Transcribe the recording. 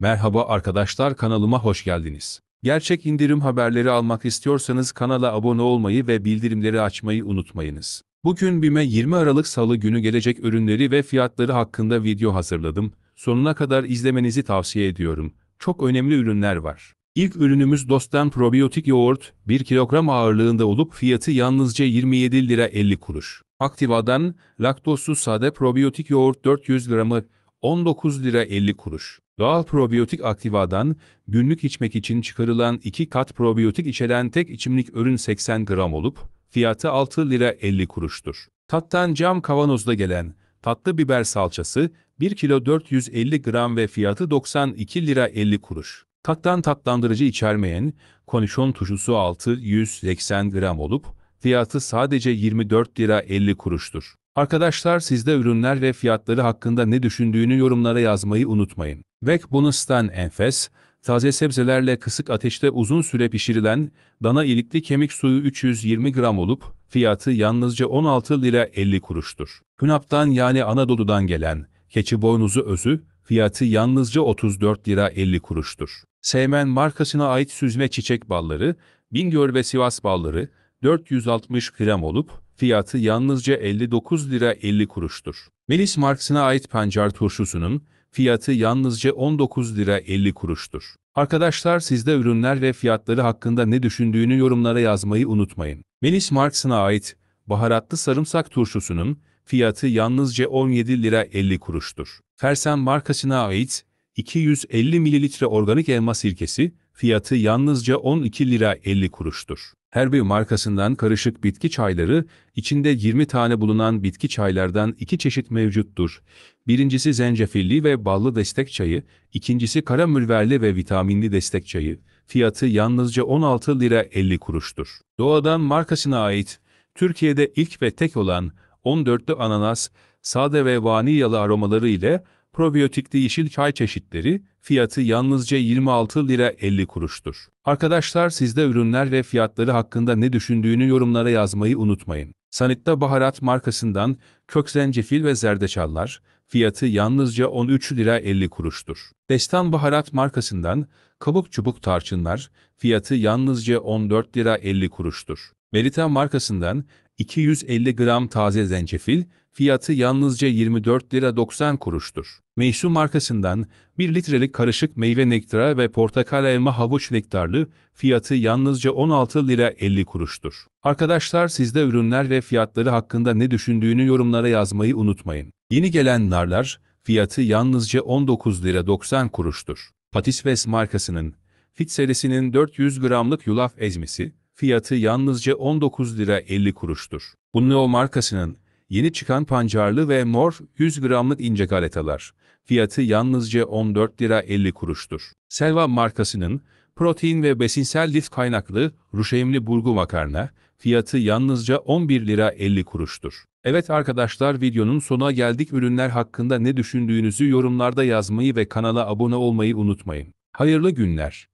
Merhaba arkadaşlar kanalıma hoş geldiniz. Gerçek indirim haberleri almak istiyorsanız kanala abone olmayı ve bildirimleri açmayı unutmayınız. Bugün BİM'e 20 Aralık Salı günü gelecek ürünleri ve fiyatları hakkında video hazırladım. Sonuna kadar izlemenizi tavsiye ediyorum. Çok önemli ürünler var. İlk ürünümüz Dost'tan probiyotik yoğurt 1 kilogram ağırlığında olup fiyatı yalnızca 27 lira 50 kuruş. Aktiva'dan laktozsuz sade probiyotik yoğurt 400 gramı 19 lira 50 kuruş. Doğal probiyotik Aktiva'dan günlük içmek için çıkarılan 2 kat probiyotik içeren tek içimlik ürün 80 gram olup fiyatı 6 lira 50 kuruştur. Tattan cam kavanozda gelen tatlı biber salçası 1 kilo 450 gram ve fiyatı 92 lira 50 kuruş. Tattan tatlandırıcı içermeyen konişon turşusu 680 gram olup fiyatı sadece 24 lira 50 kuruştur. Arkadaşlar siz de ürünler ve fiyatları hakkında ne düşündüğünü yorumlara yazmayı unutmayın. Vek Bonus'tan enfes, taze sebzelerle kısık ateşte uzun süre pişirilen dana ilikli kemik suyu 320 gram olup fiyatı yalnızca 16 lira 50 kuruştur. Hünap'tan yani Anadolu'dan gelen keçi boynuzu özü fiyatı yalnızca 34 lira 50 kuruştur. Seymen markasına ait süzme çiçek balları, Bingöl ve Sivas balları 460 gram olup fiyatı yalnızca 59 lira 50 kuruştur. Melis markasına ait pancar turşusunun fiyatı yalnızca 19 lira 50 kuruştur. Arkadaşlar siz de ürünler ve fiyatları hakkında ne düşündüğünü yorumlara yazmayı unutmayın. Melis markasına ait baharatlı sarımsak turşusunun fiyatı yalnızca 17 lira 50 kuruştur. Fersen markasına ait 250 mililitre organik elma sirkesi fiyatı yalnızca 12 lira 50 kuruştur. Her bir markasından karışık bitki çayları, içinde 20 tane bulunan bitki çaylardan iki çeşit mevcuttur. Birincisi zencefilli ve ballı destek çayı, ikincisi kara mürverli ve vitaminli destek çayı. Fiyatı yalnızca 16 lira 50 kuruştur. Doğadan markasına ait, Türkiye'de ilk ve tek olan 14'lü ananas, sade ve vanilyalı aromaları ile probiyotikli yeşil çay çeşitleri, fiyatı yalnızca 26 lira 50 kuruştur. Arkadaşlar siz de ürünler ve fiyatları hakkında ne düşündüğünü yorumlara yazmayı unutmayın. Sanitta Baharat markasından kök zencefil ve zerdeçallar, fiyatı yalnızca 13 lira 50 kuruştur. Destan Baharat markasından kabuk çubuk tarçınlar, fiyatı yalnızca 14 lira 50 kuruştur. Merita markasından 250 gram taze zencefil, fiyatı yalnızca 24 lira 90 kuruştur. Meysu markasından 1 litrelik karışık meyve nektarı ve portakal elma havuç nektarlı, fiyatı yalnızca 16 lira 50 kuruştur. Arkadaşlar siz de ürünler ve fiyatları hakkında ne düşündüğünü yorumlara yazmayı unutmayın. Yeni gelen narlar, fiyatı yalnızca 19 lira 90 kuruştur. Patisves markasının Fit serisinin 400 gramlık yulaf ezmesi, fiyatı yalnızca 19 lira 50 kuruştur. Bunleo markasının yeni çıkan pancarlı ve mor 100 gramlık ince galetalar, fiyatı yalnızca 14 lira 50 kuruştur. Selva markasının protein ve besinsel lif kaynaklı ruşeymli burgu makarna, fiyatı yalnızca 11 lira 50 kuruştur. Evet arkadaşlar videonun sonuna geldik ürünler hakkında ne düşündüğünüzü yorumlarda yazmayı ve kanala abone olmayı unutmayın. Hayırlı günler.